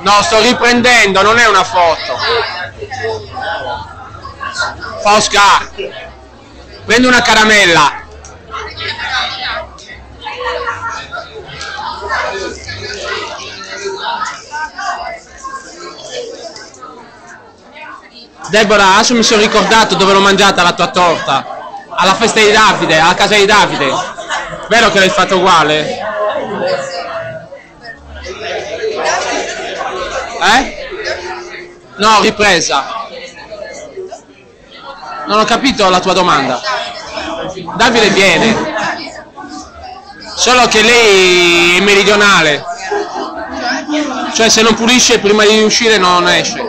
No, sto riprendendo, non è una foto. Fosca, prendi una caramella. Deborah, adesso mi sono ricordato dove l'ho mangiata la tua torta. Alla festa di Davide, alla casa di Davide. Vero che l'hai fatta uguale? Eh? No, ripresa. Non ho capito la tua domanda. Davide viene. Solo che lei è meridionale. Cioè se non pulisce prima di uscire non esce.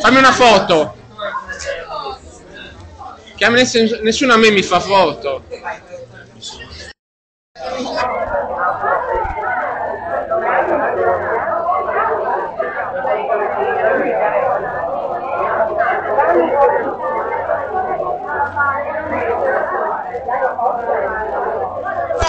Fammi una foto. Che nessuno a me mi fa foto. 来了，好可爱。